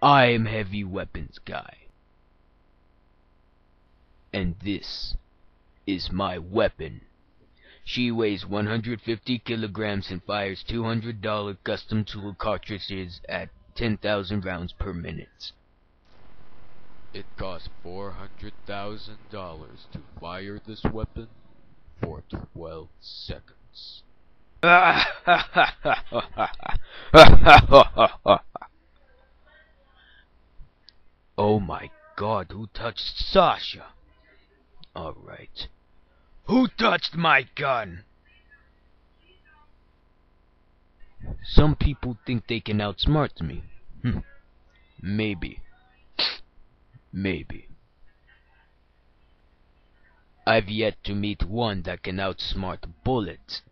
I'm heavy weapons guy. And this is my weapon. She weighs 150 kilograms and fires $200 custom tool cartridges at 10,000 rounds per minute. It costs $400,000 to fire this weapon for 12 seconds. oh my god, who touched Sasha? Alright. Who touched my gun? Some people think they can outsmart me. Hm. Maybe. Maybe. I've yet to meet one that can outsmart bullets.